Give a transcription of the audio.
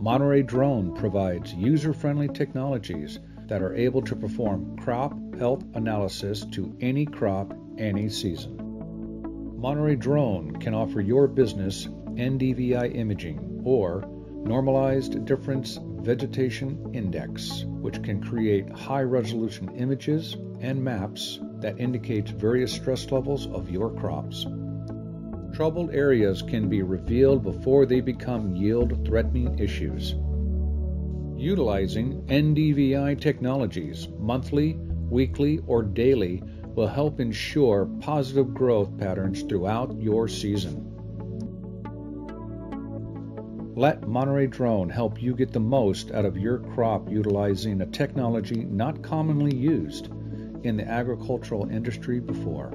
Monterey Drone provides user friendly technologies that are able to perform crop health analysis to any crop, any season. Monterey Drone can offer your business NDVI imaging or Normalized Difference Vegetation Index, which can create high resolution images and maps that indicate various stress levels of your crops. Troubled areas can be revealed before they become yield threatening issues. Utilizing NDVI technologies monthly, weekly, or daily will help ensure positive growth patterns throughout your season. Let Monterey Drone help you get the most out of your crop utilizing a technology not commonly used in the agricultural industry before.